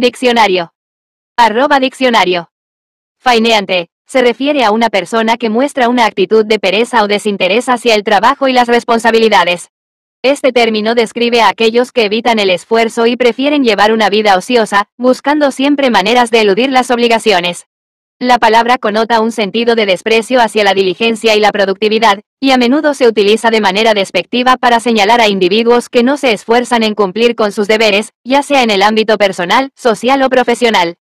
Diccionario. Arroba diccionario. Faineante. Se refiere a una persona que muestra una actitud de pereza o desinterés hacia el trabajo y las responsabilidades. Este término describe a aquellos que evitan el esfuerzo y prefieren llevar una vida ociosa, buscando siempre maneras de eludir las obligaciones. La palabra conota un sentido de desprecio hacia la diligencia y la productividad, y a menudo se utiliza de manera despectiva para señalar a individuos que no se esfuerzan en cumplir con sus deberes, ya sea en el ámbito personal, social o profesional.